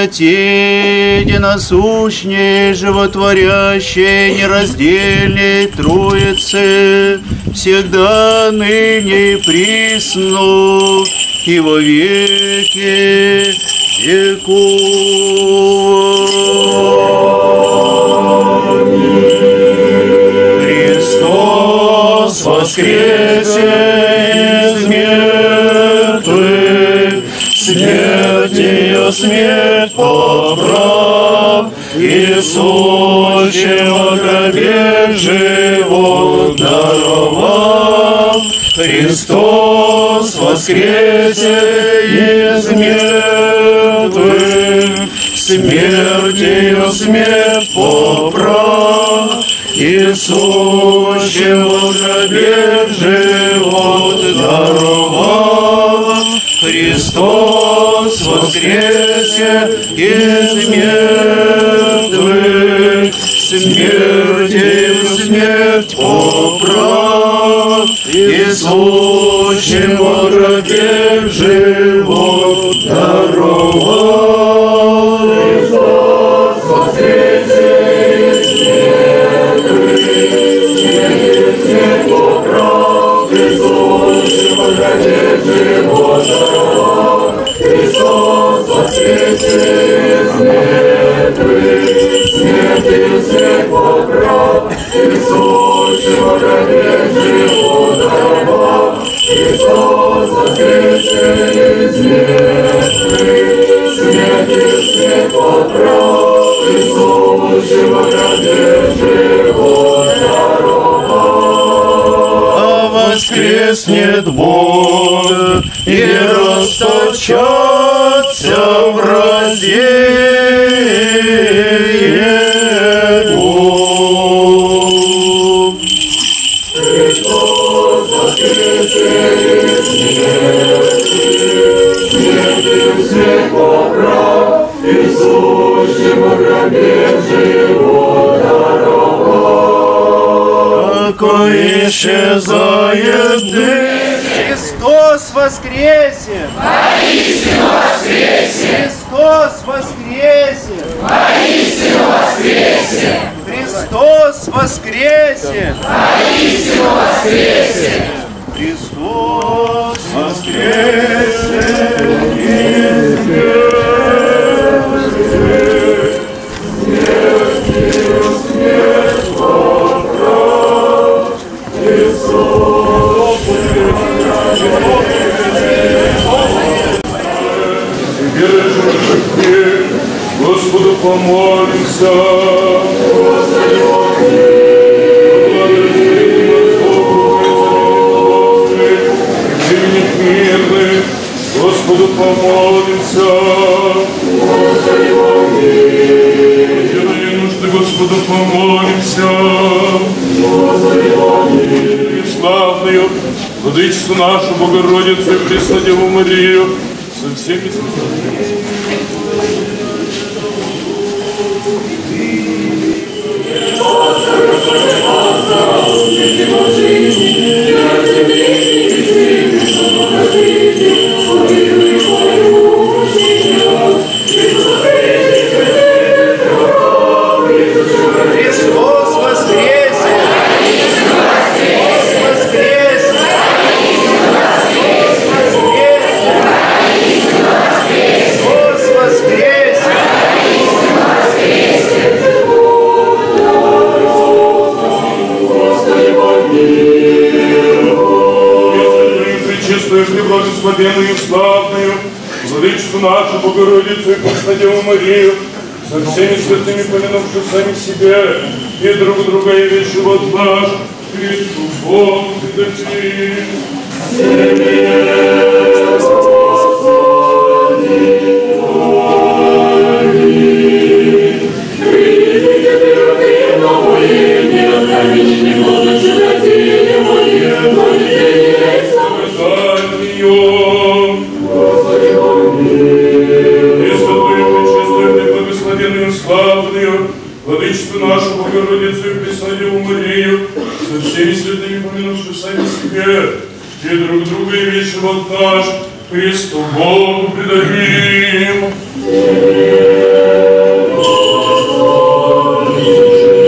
Слава святе, единосущней, животворящей, нераздельной Троице, всегда ныне присно и во веки веков. Христос воскресе ее смерть поправ, Иисусчего гробе живот даровал. Христос воскресе из мертвых, смерть ее смерть поправ, Иисусчего гробе живот даровал. Воскресе из мертвых, смертью смерть поправ, Иисусчего гробе живот воскреснет Бог и расточатся исчезает дым, Христос воскресе! Воистину воскресе! Христос воскресе! Воистину воскресе! Христос воскресе! Воистину воскресе! Христос воскресе! Господу помолимся. Господи, помолимся. Делая нужды Господу помолимся. И славную Владычицу нашу Богородицу и Преснодеву Марию со всеми святыми. Христос нашу Богородицу и Преснодеву Марию, со всеми святыми помянувши сами себе и друг друга и весь живот наш, Христу Богу предадим. Заданием. Богородицу и Преснодеву Марию, со всеми святыми помянувши сами себе, и друг друга и живот наш, Христу Богу предадим.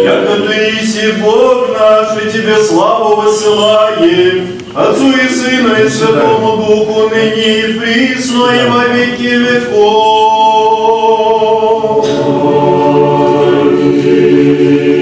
Яко ты иси Бог наш, и тебе славу высылаем, Отцу и Сыну и Святому Духу, ныне и присно, и во веки веков. Христос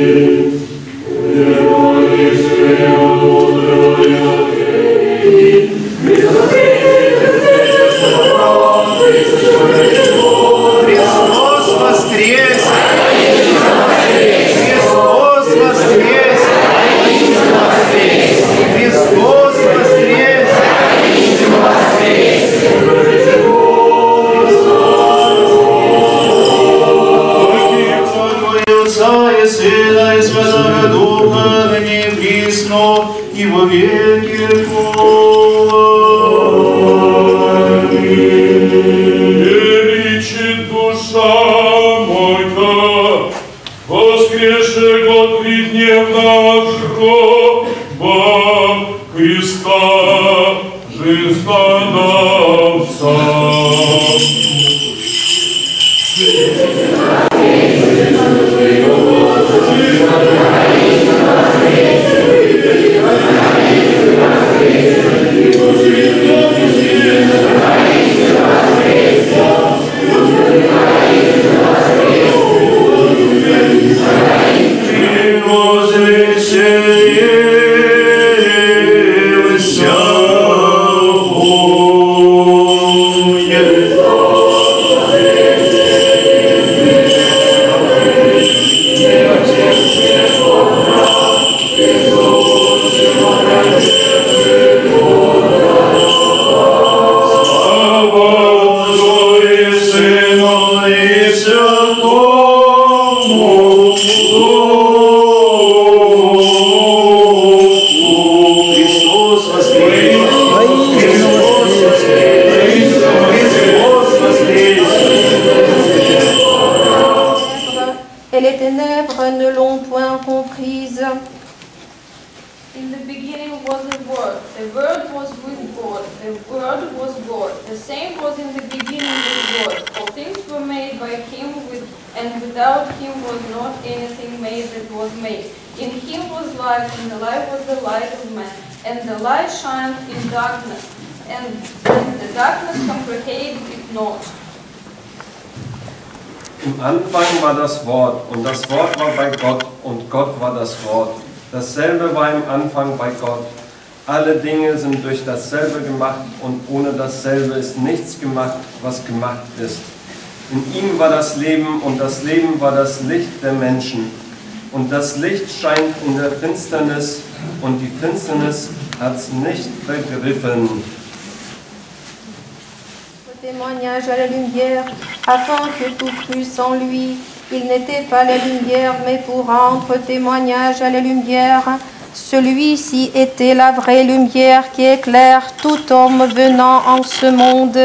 Anfang bei Gott. Alle Dinge sind durch dasselbe gemacht und ohne dasselbe ist nichts gemacht, was gemacht ist. In ihm war das Leben und das Leben war das Licht der Menschen. Und das Licht scheint in der Finsternis und die Finsternis hat es nicht begriffen. témoignage à la lumière, afin que tout crussent en lui. Il n'était pas la lumière, mais pour rendre témoignage à la lumière. Celui-ci était la vraie lumière qui éclaire tout homme venant en ce monde.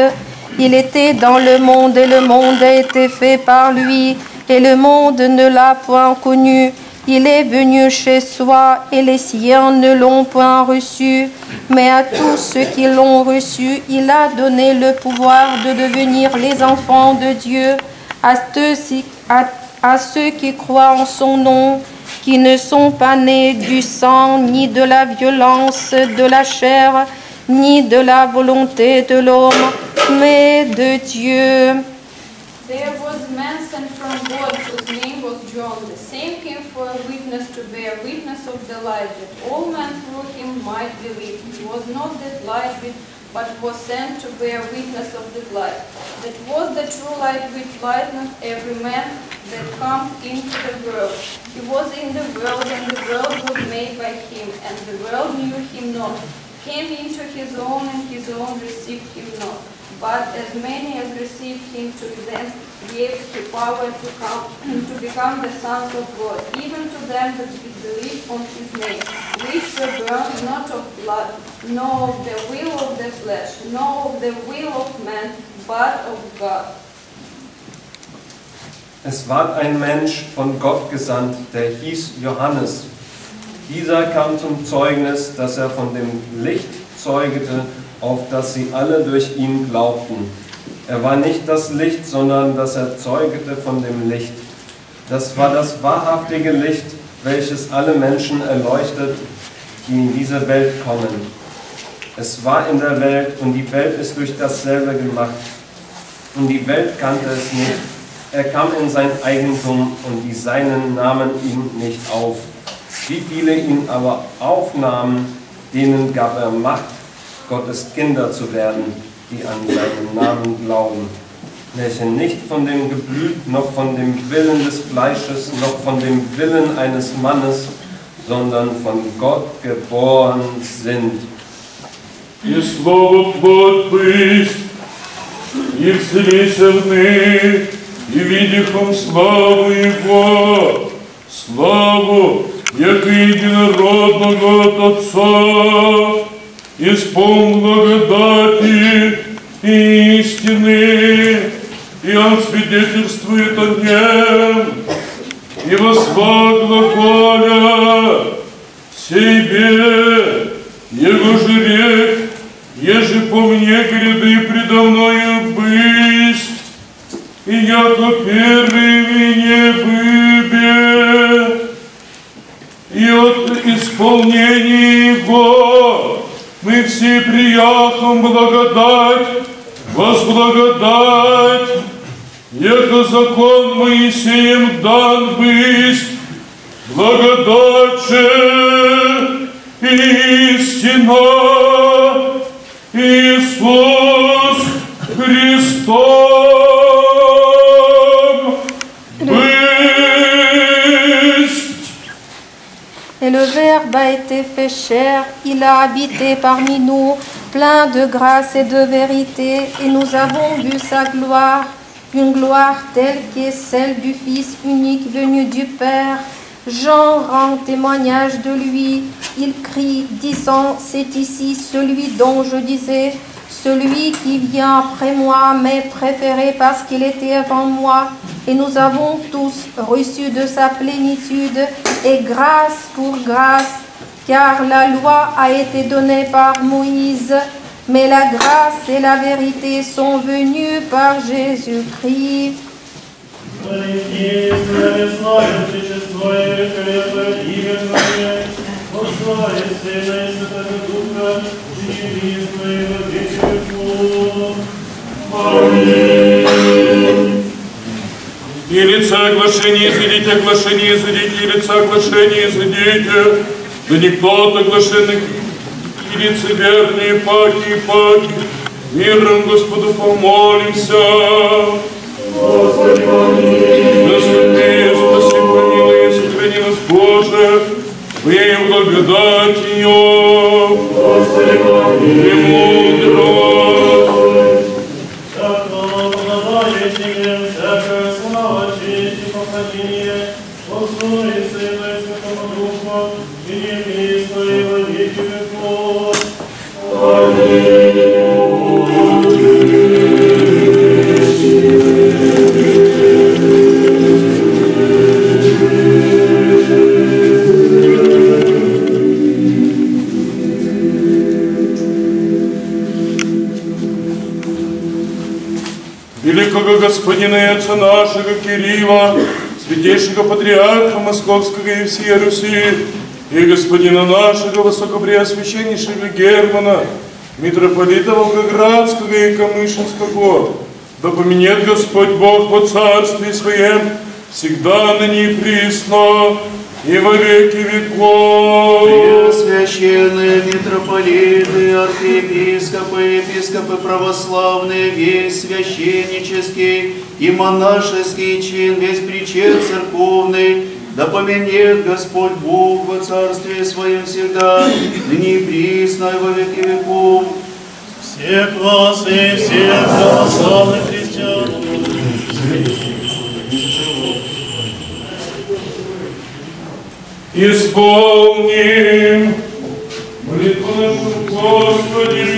Il était dans le monde et le monde a été fait par lui, et le monde ne l'a point connu. Il est venu chez soi et les siens ne l'ont point reçu, mais à tous ceux qui l'ont reçu, il a donné le pouvoir de devenir les enfants de Dieu, à ceux, à, ceux qui croient en son nom, qui ne sont pas nés du sang, ni de la violence de la chair, ni de la volonté de l'homme, mais de Dieu. There was man sent from God whose name was John. The same came for a witness to bear witness of the light, that all men through him might believe. He was not that light, but was sent to bear witness of the light. That was the true light which lighteneth every man that comes into the world. He was in the world, and the world was made by him, and the world knew him not. Came into his own, and his own received him not. But as many as received him to them gave he power to come to become the sons of God, even to them that believe on his name, which were born not of blood, nor of the will of the flesh, nor of the will of man, God. Es ward ein Mensch von Gott gesandt, der hieß Johannes. Dieser kam zum Zeugnis, dass er von dem Licht zeugete, auf das sie alle durch ihn glaubten. Er war nicht das Licht, sondern dass er zeugete von dem Licht. Das war das wahrhaftige Licht, welches alle Menschen erleuchtet, die in diese Welt kommen. Es war in der Welt und die Welt ist durch dasselbe gemacht Und die Welt kannte es nicht. Er kam in sein Eigentum und die Seinen nahmen ihn nicht auf. Wie viele ihn aber aufnahmen, denen gab er Macht, Gottes Kinder zu werden, die an seinen Namen glauben, welche nicht von dem Geblüt, noch von dem Willen des Fleisches, noch von dem Willen eines Mannes, sondern von Gott geboren sind. И слово плод бысть, и вселися в них, и видихом славу Его, славу, яко единородного от Отца, исполн благодати и истины, и Он свидетельствует о нем, и восхвал глаголя себе, Его же еже по мне гряды предо мною бысть, и яко первый вине выбе, и от исполнения Его мы все прияхом благодать, возблагодать, яко закон Моисеем дан бысть, благодать же истина Иисус a été fait chair, il a habité parmi nous, plein de grâce et de vérité, et nous avons vu sa gloire, une gloire telle qui est celle du Fils unique venu du Père. Jean rend témoignage de lui, il crie, disant, c'est ici celui dont je disais, celui qui vient après moi m'est préféré parce qu'il était avant moi. Et nous avons tous reçu de sa plénitude et grâce pour grâce, car la loi a été donnée par Moïse, mais la grâce et la vérité sont venues par Jésus-Christ. И лица оглашения изыдите, оглашение изыдите, и лица оглашения изыдите, Да никто от оглашенных и лицеверные паки и паки, миром Господу помолимся. Господи, Заступи, спаси, помилуй, сохрани нас, Боже, Твоей благодатью. Господи, помилуй. Отца нашего Кирилла, святейшего патриарха Московского и всей Руси, и господина нашего высокопреосвященнейшего Германа, митрополита Волгоградского и Камышинского, да поменет Господь Бог во царстве Своем, всегда ныне и присно, и во веки веков. Преосвященные митрополиты, архиепископы, епископы православные, весь священнический и монашеский чин, весь причет церковный, да поменет Господь Бог во Царстве Своем всегда, ныне и присно и во веки веков. Всех вас и всех православных христиан. Исполним молитву Господи.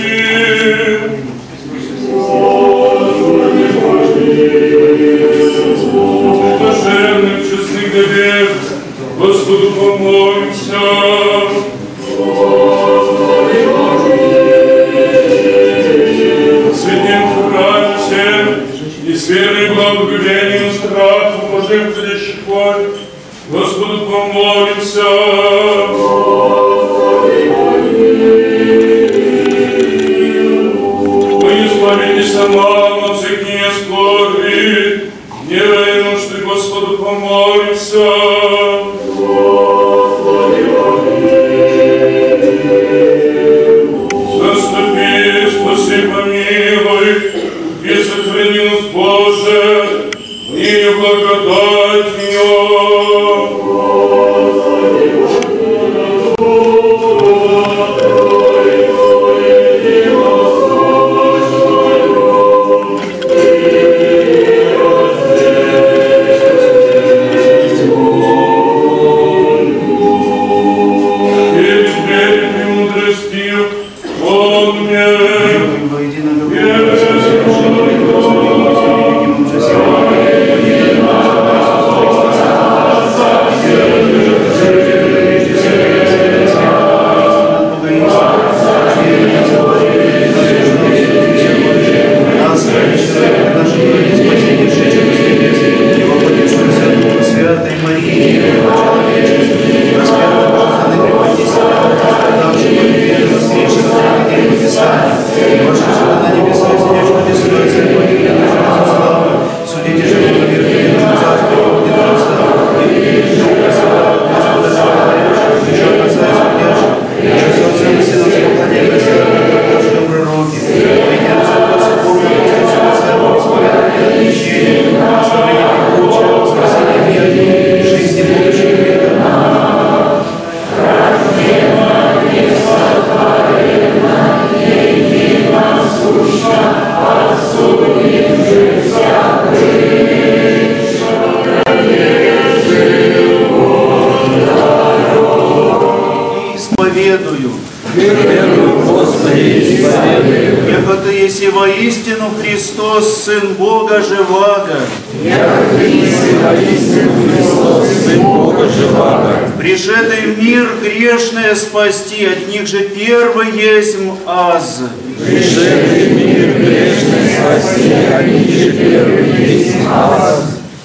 Спасти, от них же первый есть аз.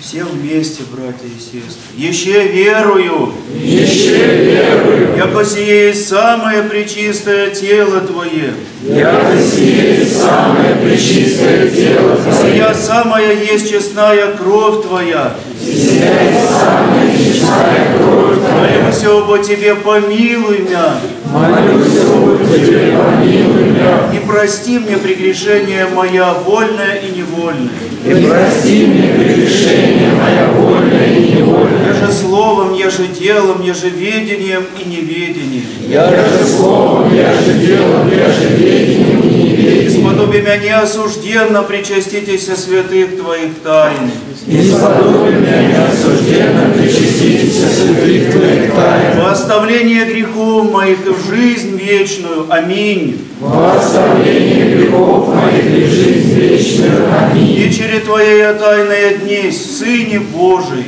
Все вместе, братья и сестры. Еще верую. Еще верую. Сие есть самое пречистое тело Твое. Есть самое пречистое тело Твое, Сия самая есть честная кровь Твоя. есть самая чистая кровь Молимся обо Тебе, помилуй меня. Молюсь об Тебе, помилуй меня, И прости мне прегрешение моя вольное и невольное. и прости мне прегрешение моя вольная и невольная. Я же словом, я же делом, я же ведением и неведением. Я же словом, я же делом, я же ведением и. Исподоби меня неосужденно причаститесь святых Твоих тайн. И сподоби меня неосужденно причаститесь святых Твоих тайн. Во оставление грехов моих и в жизнь вечную. Аминь. Во оставление грехов моих и в жизнь вечную. Аминь. Вечере Твоей тайная днесь, Сыне Божий,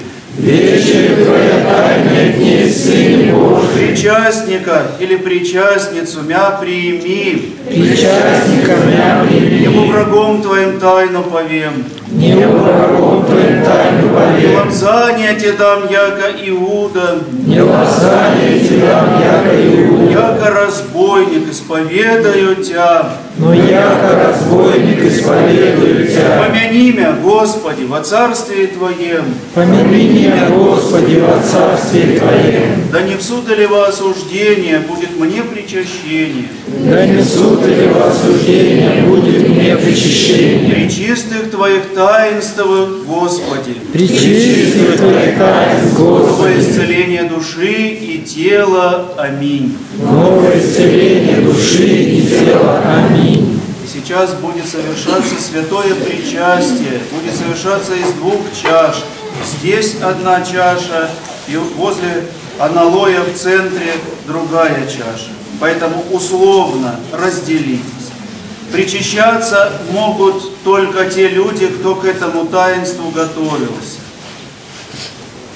Причастника или причастницу мя приими, причастника мя прими, ему врагом Твоим тайну повем, не врагом Твоим тайну повем, лобзание Те дам, яко Иуда, не лазание Тебя, яко Иуда, яко разбойник, исповедаю Тя. Но яко разбойник исповедую Тебя. Помяни меня, Господи, во царстве Твоем, Помяни меня, Господи, во Царстве Твоем, да не в суд или во осуждение будет мне причащение. да не суд или во осуждение будет мне причащение. При чистых Твоих таинствах, Господи, Причистых Твоих тайн, новое Господи, исцеление души и тела. Аминь. новое исцеление души и тела. Аминь. И сейчас будет совершаться святое причастие, будет совершаться из двух чаш. Здесь одна чаша, и возле аналоя в центре другая чаша. Поэтому условно разделитесь. Причащаться могут только те люди, кто к этому таинству готовился.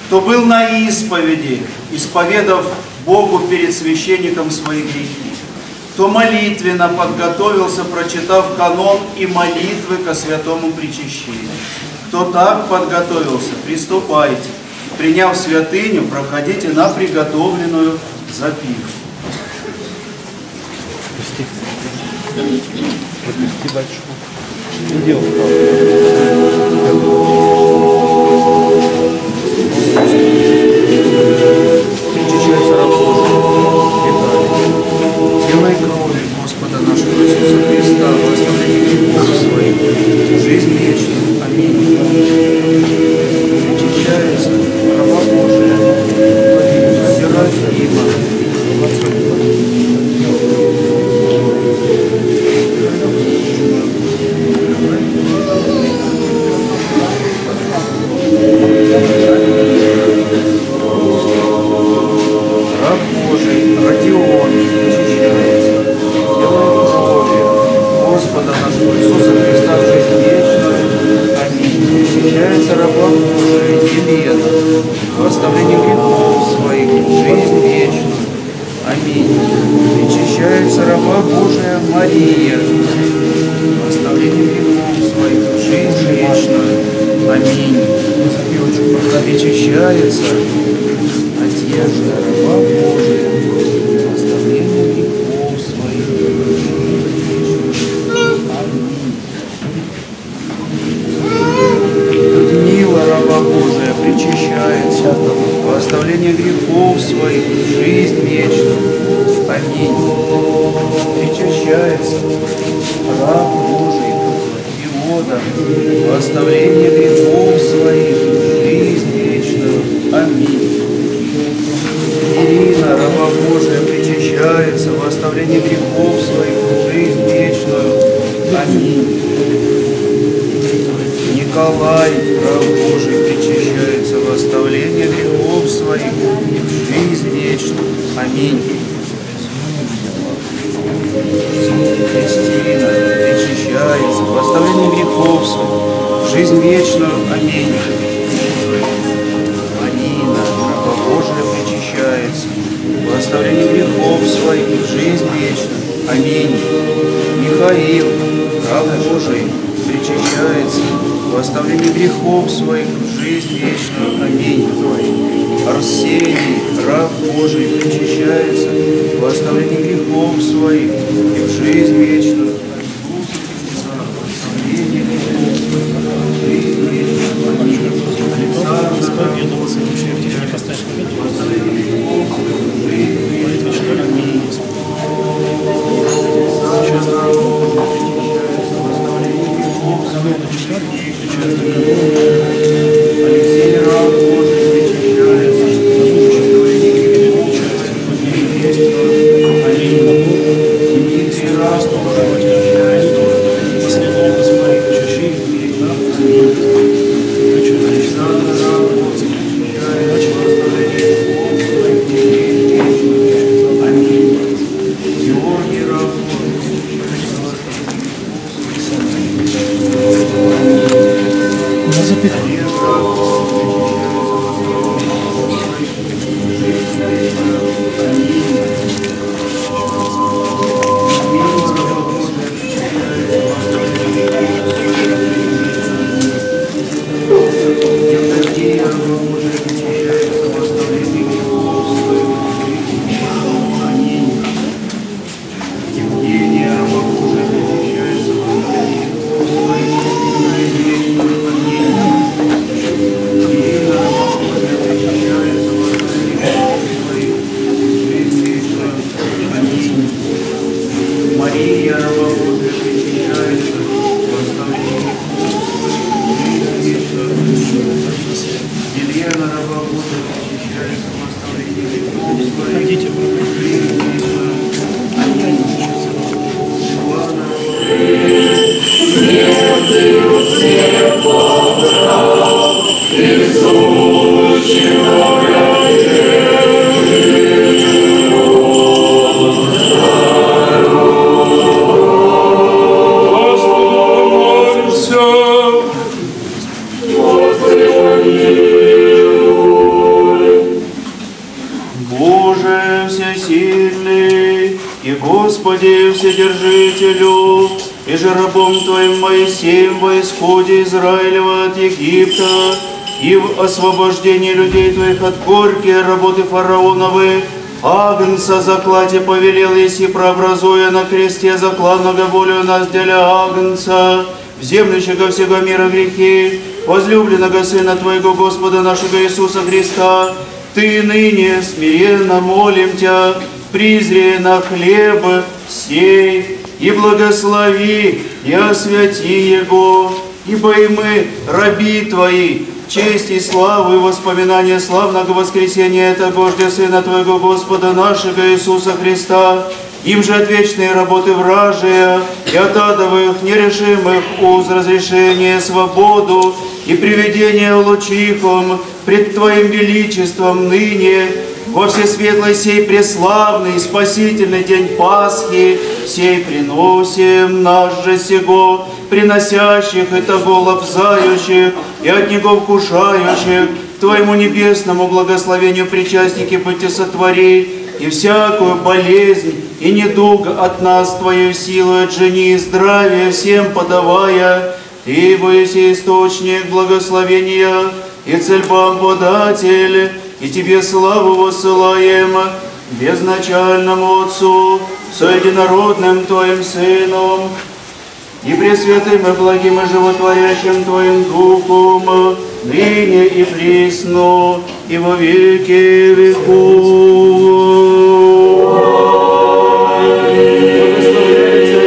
Кто был на исповеди, исповедав Богу перед священником свои грехи кто молитвенно подготовился, прочитав канон и молитвы ко святому причащению. Кто так подготовился, приступайте. Приняв святыню, проходите на приготовленную запивку. Причащайся, Господа нашего Иисуса Христа в жизнь вечную. Аминь. Причащается раба Божия, Елена, в оставлении грехов своих, жизнь вечную. Аминь. Причащается раба Божия Мария, в оставлении грехов своих, жизнь вечную. Аминь. Причащается оставление грехов своих, жизнь вечную. Аминь. Арсений, раб Божий, причащается во оставление грехов своих и в жизнь вечную. Исходе Израилева от Египта, и в освобождении людей Твоих от горькие работы фараоновы, Агнца заклате повелел, если прообразуя на кресте заклад многоволию нас деля Агнца, вземлющего всего мира грехи, возлюбленного Сына Твоего Господа нашего Иисуса Христа, Ты ныне смиренно молим Тебя, призри на хлеб сей, и благослови, и освяти Его, ибо и мы, раби Твои, честь и славу и воспоминания славного воскресения того же Сына Твоего Господа нашего Иисуса Христа, им же от вечной работы вражия и от адовых нерешимых уз разрешения свободу и приведение лучихом пред Твоим величеством ныне во всесветлый сей преславный спасительный день Пасхи сей приносим наш же сего, приносящих и того лапзающих и от него вкушающих, Твоему небесному благословению причастники будьте сотвори, и всякую болезнь и недуг от нас Твою силу отжени, и здравие всем подавая, Ты выси источник благословения и цельбам податель, и Тебе славу воссылаем, безначальному Отцу, со единородным Твоим Сыном, и пресвятым и благим и животворящим Твоим Духом, ныне и присно, и во веки веков.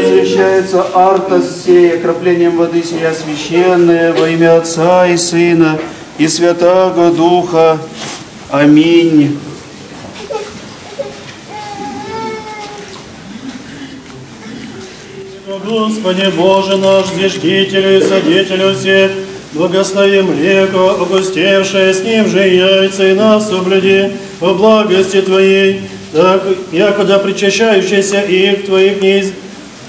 Освящается артас сей, окроплением воды сия священная во имя Отца и Сына и Святаго Духа. Аминь. Господи Боже наш, зиждителю и содетелю всех, благослови млеко, огустевшее, с ним же яйца, и нас соблюди во благости Твоей, так, якогда причащающийся их Твоих низ,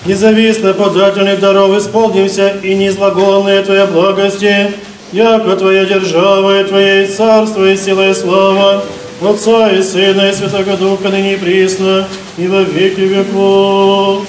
независно подательных даров исполнимся, и незлаголные Твоя благости, яко Твоя держава и Твоей царство и сила и слава, Отца и Сына и Святого Духа, ныне и присно, и во веки веков.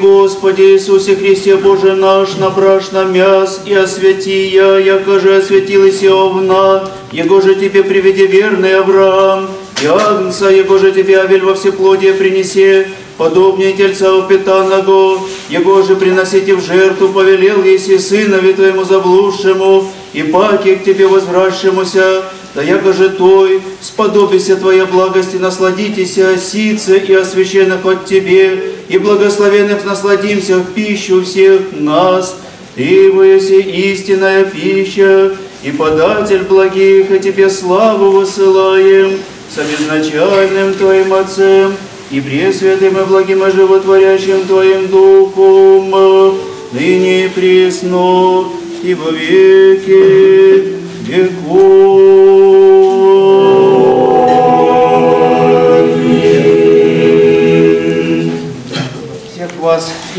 Господи Иисусе Христе Боже наш, на мяс и освети я, яко же осветилась овна, Его же Тебе приведи верный Авраам, и Агнца, Его же Тебе Авель во всеплодие принеси, подобнее тельца упитанного, Его же приносите в жертву, повелел еси Сынови Твоему заблудшему, и паки к Тебе возвращемуся, да яко же Той, сподобися Твоя благости, насладитесь осице и освященных от Тебе, и благословенных насладимся в пищу всех нас, Ты воеси истинная пища, и податель благих, и Тебе славу высылаем, с обезначальным Твоим Отцем, и пресвятым и благим и животворящим Твоим Духом, ныне и присно, и во веки веков.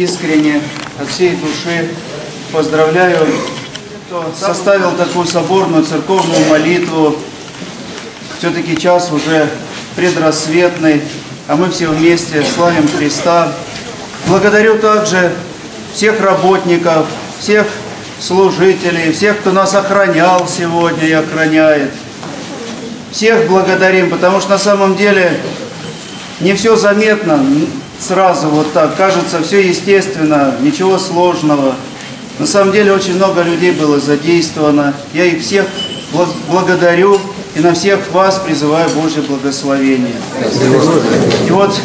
Искренне от всей души поздравляю, кто составил такую соборную церковную молитву. Все-таки час уже предрассветный, а мы все вместе славим Христа. Благодарю также всех работников, всех служителей, всех, кто нас охранял сегодня и охраняет. Всех благодарим, потому что на самом деле не все заметно сразу вот так. Кажется, все естественно, ничего сложного. На самом деле очень много людей было задействовано. Я их всех бла- благодарю и на всех вас призываю Божье благословение. И вот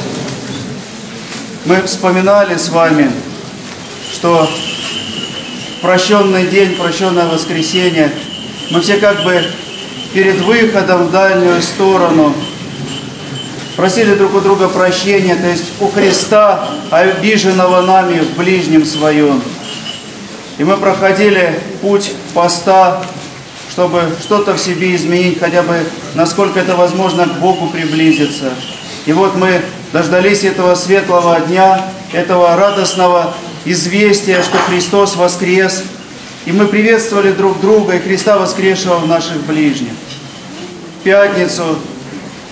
мы вспоминали с вами, что прощенный день, прощенное воскресенье, мы все как бы перед выходом в дальнюю сторону просили друг у друга прощения, то есть у Христа, обиженного нами в ближнем своем. И мы проходили путь поста, чтобы что-то в себе изменить, хотя бы насколько это возможно к Богу приблизиться. И вот мы дождались этого светлого дня, этого радостного известия, что Христос воскрес. И мы приветствовали друг друга и Христа воскресшего в наших ближних. В пятницу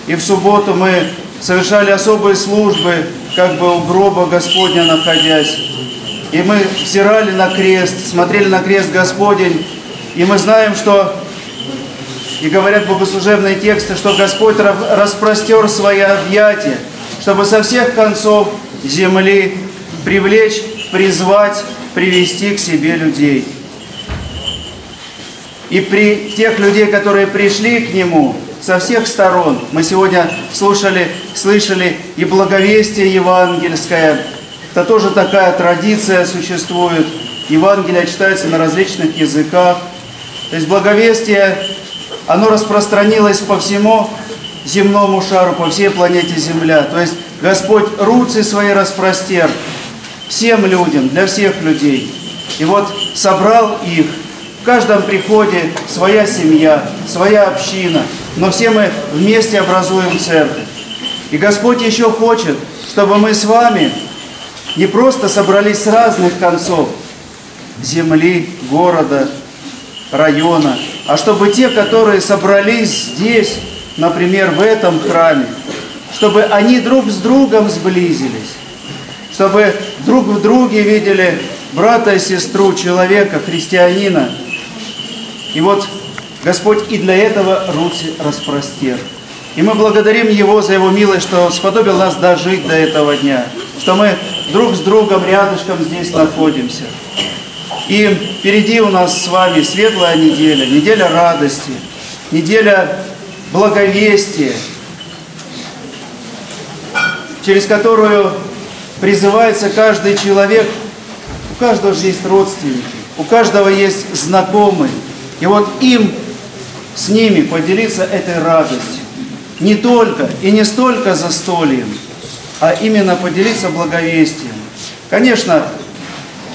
и в субботу мы совершали особые службы, как бы у гроба Господня находясь. И мы взирали на крест, смотрели на крест Господень, и мы знаем, что, и говорят богослужебные тексты, что Господь распростер свои объятия, чтобы со всех концов земли привлечь, призвать, привести к себе людей. И при тех людей, которые пришли к Нему со всех сторон, мы сегодня слушали, слышали и благовестие евангельское, это тоже такая традиция существует. Евангелие читается на различных языках. То есть благовестие, оно распространилось по всему земному шару, по всей планете Земля. То есть Господь руцы свои распростер всем людям, для всех людей. И вот собрал их каждом приходе своя семья, своя община, но все мы вместе образуем церковь. И Господь еще хочет, чтобы мы с вами не просто собрались с разных концов земли, города, района, а чтобы те, которые собрались здесь, например, в этом храме, чтобы они друг с другом сблизились, чтобы друг в друге видели брата и сестру, человека, христианина, и вот Господь и для этого руки распростер. И мы благодарим Его за Его милость, что сподобил нас дожить до этого дня, что мы друг с другом рядышком здесь находимся. И впереди у нас с вами светлая неделя, неделя радости, неделя благовестия, через которую призывается каждый человек, у каждого же есть родственники, у каждого есть знакомые, и вот им, с ними поделиться этой радостью. Не только и не столько застольем, а именно поделиться благовестием. Конечно,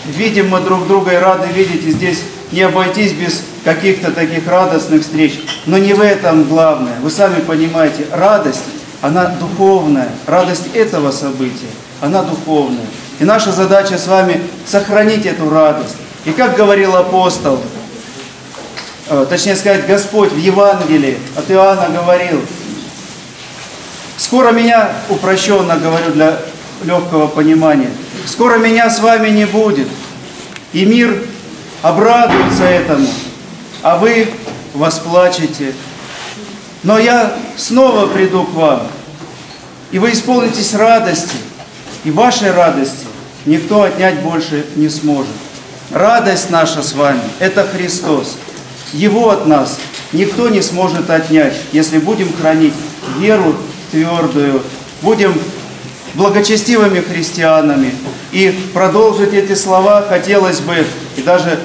видим мы друг друга и рады видеть, и здесь не обойтись без каких-то таких радостных встреч. Но не в этом главное. Вы сами понимаете, радость, она духовная. Радость этого события, она духовная. И наша задача с вами сохранить эту радость. И как говорил апостол, точнее сказать, Господь в Евангелии от Иоанна говорил, скоро меня, упрощенно говорю для легкого понимания, скоро меня с вами не будет, и мир обрадуется этому, а вы восплачете. Но я снова приду к вам, и вы исполнитесь радости, и вашей радости никто отнять больше не сможет. Радость наша с вами – это Христос. Его от нас никто не сможет отнять, если будем хранить веру твердую, будем благочестивыми христианами. И продолжить эти слова хотелось бы, и даже,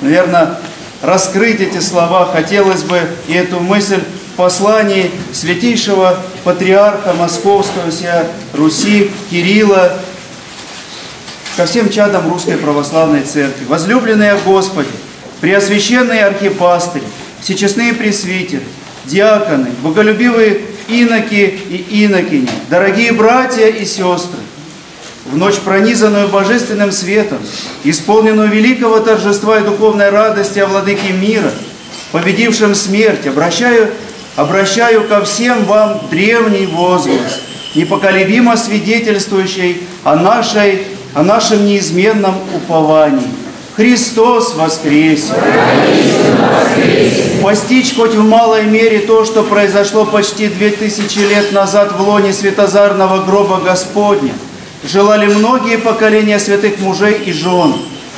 наверное, раскрыть эти слова хотелось бы, и эту мысль в послании святейшего патриарха Московского вся Руси Кирилла ко всем чадам Русской Православной Церкви. Возлюбленные Господи, преосвященные архипастыри, всечестные пресвитеры, диаконы, боголюбивые иноки и инокини, дорогие братья и сестры, в ночь, пронизанную божественным светом, исполненную великого торжества и духовной радости о владыке мира, победившем смерть, обращаю, обращаю ко всем вам древний возглас, непоколебимо свидетельствующий о, нашей, о нашем неизменном уповании – Христос воскресе! Постичь хоть в малой мере то, что произошло почти две тысячи лет назад в лоне светозарного гроба Господня, желали многие поколения святых мужей и жен.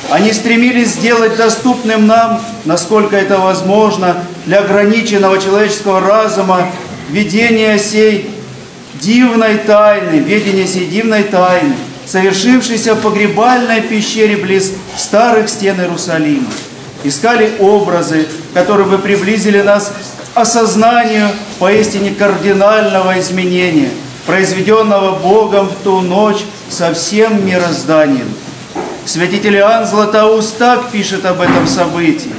Они стремились сделать доступным нам, насколько это возможно, для ограниченного человеческого разума, видение сей дивной тайны, ведение сей дивной тайны – совершившийся в погребальной пещере близ старых стен Иерусалима. Искали образы, которые бы приблизили нас к осознанию поистине кардинального изменения, произведенного Богом в ту ночь со всем мирозданием. Святитель Иоанн Златоуст так пишет об этом событии.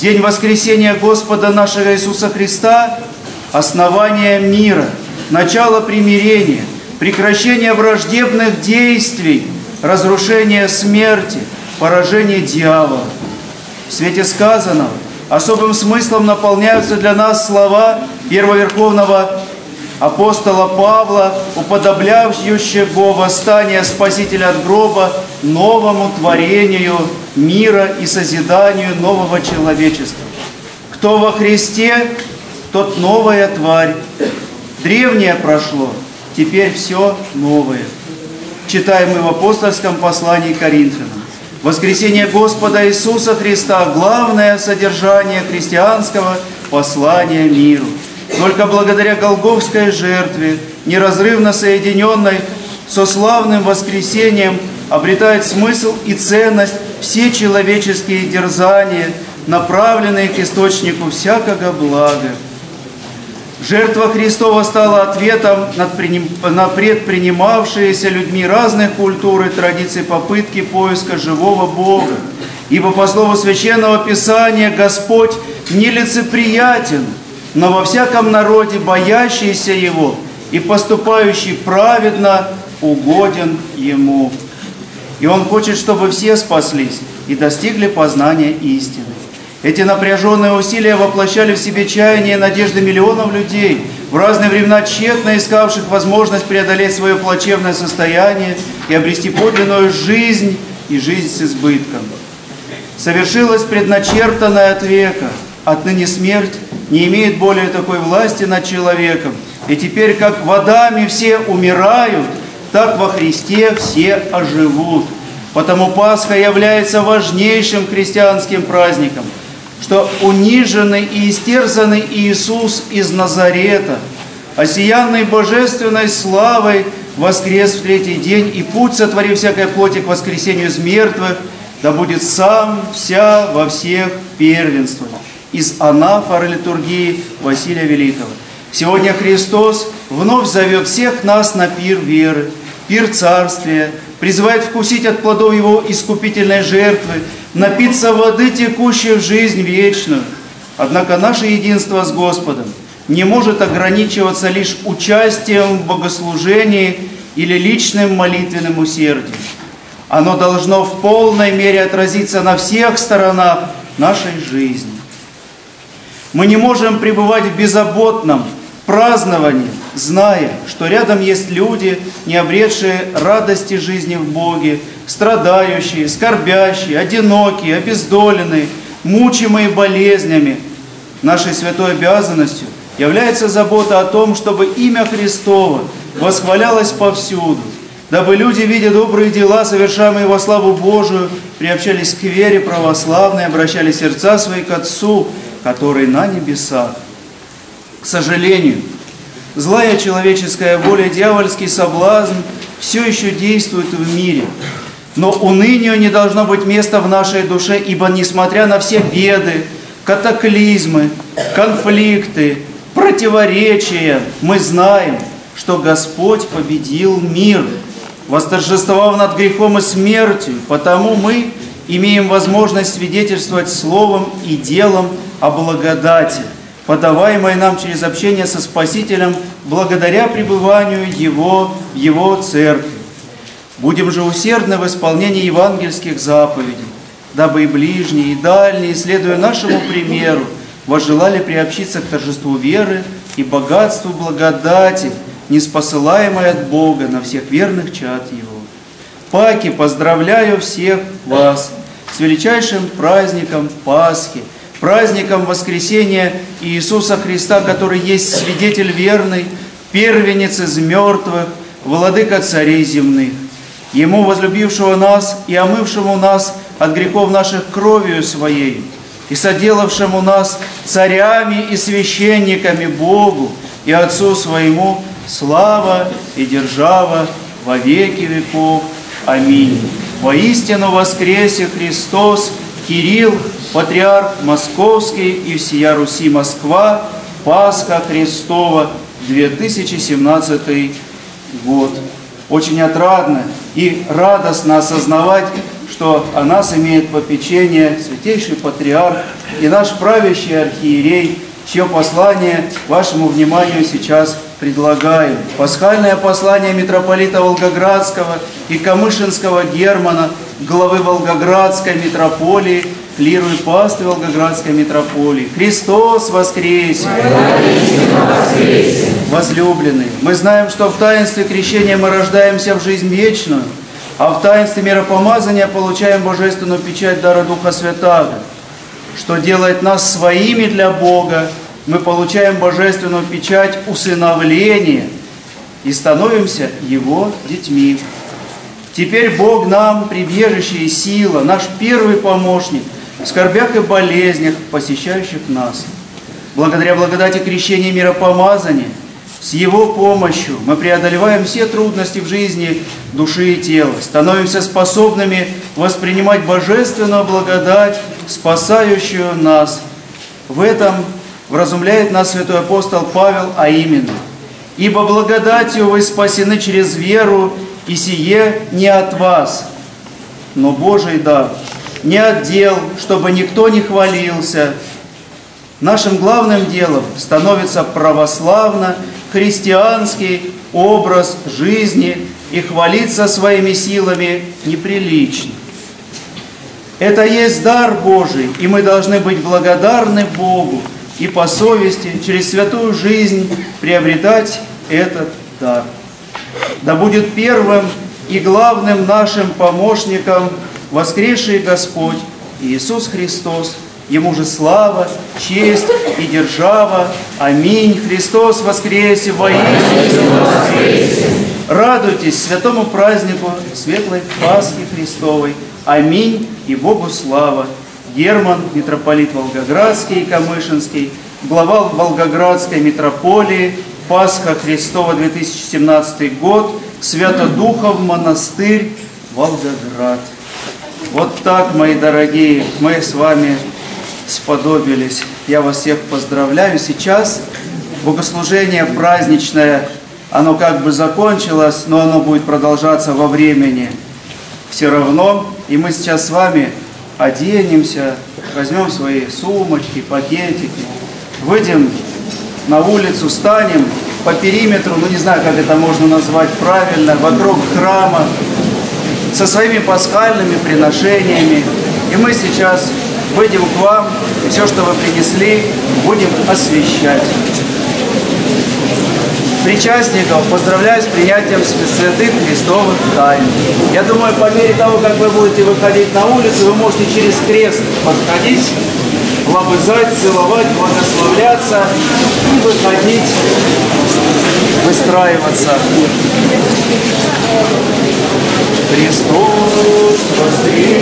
День воскресения Господа нашего Иисуса Христа – основание мира, начало примирения, прекращение враждебных действий, разрушение смерти, поражение дьявола. В свете сказанного особым смыслом наполняются для нас слова первоверховного апостола Павла, уподобляющего восстание Спасителя от гроба новому творению мира и созиданию нового человечества. Кто во Христе, тот новая тварь. Древнее прошло, теперь все новое. Читаем мы в апостольском послании Коринфянам. Воскресение Господа Иисуса Христа – главное содержание христианского послания миру. Только благодаря Голговской жертве, неразрывно соединенной со славным воскресением, обретает смысл и ценность все человеческие дерзания, направленные к источнику всякого блага. Жертва Христова стала ответом на предпринимавшиеся людьми разных культур и традиций попытки поиска живого Бога. Ибо по слову Священного Писания Господь нелицеприятен, но во всяком народе боящийся Его и поступающий праведно угоден Ему. И Он хочет, чтобы все спаслись и достигли познания истины. Эти напряженные усилия воплощали в себе чаяние и надежды миллионов людей, в разные времена тщетно искавших возможность преодолеть свое плачевное состояние и обрести подлинную жизнь и жизнь с избытком. Совершилось предначертанное от века, отныне смерть не имеет более такой власти над человеком, и теперь как водами все умирают, так во Христе все оживут. Потому Пасха является важнейшим христианским праздником – что униженный и истерзанный Иисус из Назарета, осиянный божественной славой, воскрес в третий день, и путь, сотворив всякой плоти к воскресению из мертвых, да будет сам, вся, во всех первенство. Из анафоры литургии Василия Великого. Сегодня Христос вновь зовет всех нас на пир веры, пир царствия, призывает вкусить от плодов Его искупительной жертвы, напиться воды, текущей в жизнь вечную. Однако наше единство с Господом не может ограничиваться лишь участием в богослужении или личным молитвенным усердием. Оно должно в полной мере отразиться на всех сторонах нашей жизни. Мы не можем пребывать в беззаботном праздновании, зная, что рядом есть люди, не обретшие радости жизни в Боге, страдающие, скорбящие, одинокие, обездоленные, мучимые болезнями. Нашей святой обязанностью является забота о том, чтобы имя Христово восхвалялось повсюду, дабы люди, видя добрые дела, совершаемые во славу Божию, приобщались к вере православной, обращали сердца свои к Отцу, который на небесах. К сожалению, злая человеческая воля, дьявольский соблазн все еще действует в мире – но унынию не должно быть места в нашей душе, ибо несмотря на все беды, катаклизмы, конфликты, противоречия, мы знаем, что Господь победил мир, восторжествовав над грехом и смертью, потому мы имеем возможность свидетельствовать словом и делом о благодати, подаваемой нам через общение со Спасителем благодаря пребыванию Его в Его Церкви. Будем же усердны в исполнении евангельских заповедей, дабы и ближние, и дальние, следуя нашему примеру, возжелали приобщиться к торжеству веры и богатству благодати, неспосылаемой от Бога на всех верных чад Его. Паки, поздравляю всех вас с величайшим праздником Пасхи, праздником воскресения Иисуса Христа, который есть свидетель верный, первенец из мертвых, владыка царей земных. Ему, возлюбившего нас и омывшему нас от грехов наших кровью Своей, и соделавшему нас царями и священниками Богу и Отцу Своему, слава и держава во веки веков. Аминь. Воистину воскресе Христос, Кирилл, Патриарх Московский и всея Руси Москва, Пасха Христова, 2017 год. Очень отрадно и радостно осознавать, что о нас имеет попечение святейший патриарх и наш правящий архиерей, чье послание вашему вниманию сейчас предлагаем. Пасхальное послание митрополита Волгоградского и Камышинского Германа, главы Волгоградской митрополии, клиру и пасты Волгоградской митрополии. Христос воскресе! Возлюбленные, мы знаем, что в таинстве крещения мы рождаемся в жизнь вечную, а в таинстве миропомазания получаем божественную печать дара Духа Святаго, что делает нас своими для Бога, мы получаем божественную печать усыновления и становимся Его детьми. Теперь Бог нам прибежище и сила, наш первый помощник в скорбях и болезнях, посещающих нас. Благодаря благодати крещения и миропомазания, с Его помощью мы преодолеваем все трудности в жизни души и тела, становимся способными воспринимать божественную благодать, спасающую нас. В этом вразумляет нас святой апостол Павел, а именно, «Ибо благодатью вы спасены через веру, и сие не от вас, но Божий дар, не от дел, чтобы никто не хвалился». Нашим главным делом становится православно христианский образ жизни, и хвалиться своими силами неприлично. Это есть дар Божий, и мы должны быть благодарны Богу и по совести через святую жизнь приобретать этот дар. Да будет первым и главным нашим помощником воскресший Господь Иисус Христос. Ему же слава, честь и держава. Аминь. Христос воскресе воистину. Радуйтесь святому празднику Светлой Пасхи Христовой. Аминь и Богу слава. Герман, митрополит Волгоградский и Камышинский, глава Волгоградской митрополии, Пасха Христова 2017 год, Свято-Духов монастырь, Волгоград. Вот так, мои дорогие, мы с вами сподобились. Я вас всех поздравляю. Сейчас богослужение праздничное, оно как бы закончилось, но оно будет продолжаться во времени все равно. И мы сейчас с вами оденемся, возьмем свои сумочки, пакетики, выйдем на улицу, станем по периметру, ну не знаю, как это можно назвать правильно, вокруг храма, со своими пасхальными приношениями. И мы сейчас выйдем к вам, и все, что вы принесли, будем освещать. Причастников поздравляю с принятием святых Христовых тайн. Я думаю, по мере того, как вы будете выходить на улицу, вы можете через крест подходить, лобызать, целовать, благословляться и выходить, выстраиваться. Христос Христос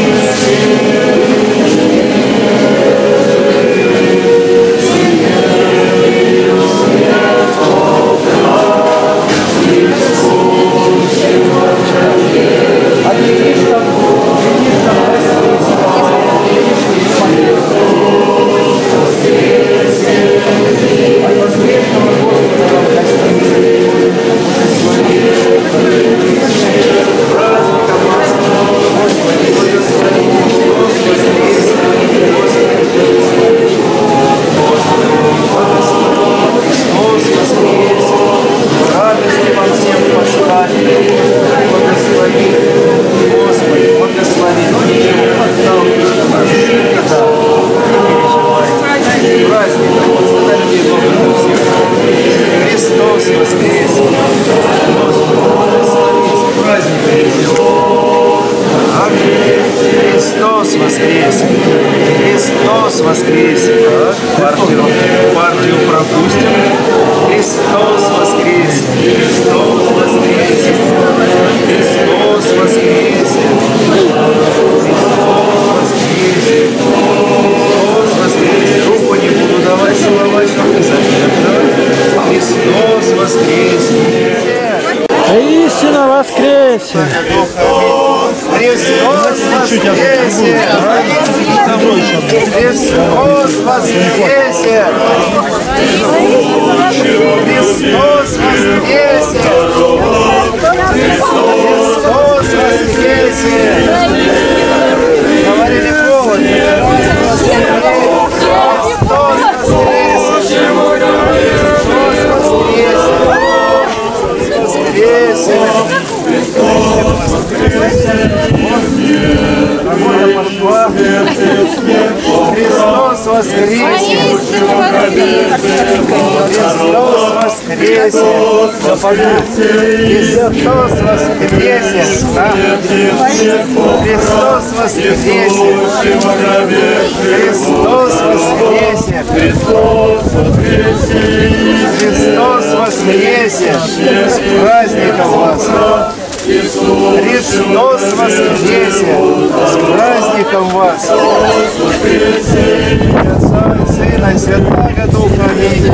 целовать, но обязательно. Христос воскрес! Истина воскресе! Христос воскресе! Христос воскресе! Христос воскресе! Христос воскресе! Yes. Воскресе! Христос воскресе! Христос воскресе! Да. Христос воскресе! Христос воскресе! Христос воскресе! С праздником вас! Христос воскресе! С праздником вас! Отца и Сына и Святаго Духа. Аминь.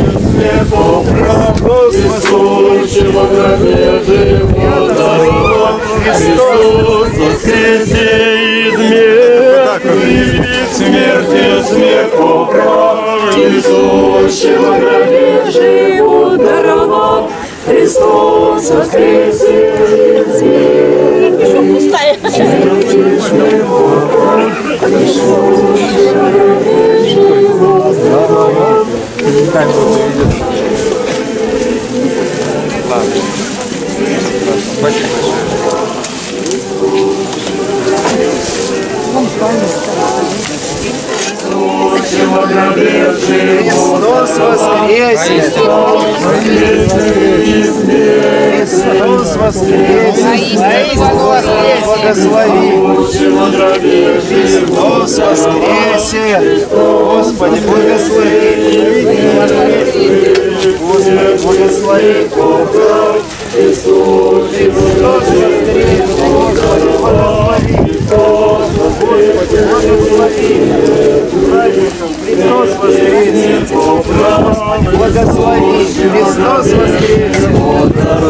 Христос воскресе! Смерти смерть поправ, несущего гробе живут даровал. Христос воскресе живого, Иисуса живого. Ладно. Христос воскресе! Христос воскресе! Благослови! Христос воскресе! Господи, благослови! Господи, благослови! Христос воскресе! Господи, благослови! Господи, благослови! Христос воскресе! Господи, благослови! Христос воскресе!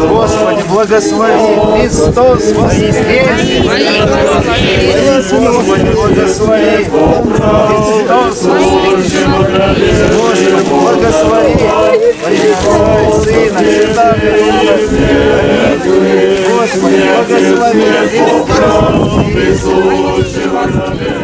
Господи, благослови! Христос воскресе! Господи, благослови! Христос воскресе! Господи, благослови! Отца Сына, Святаго Духа. Господи, благослови! Христос воскресе!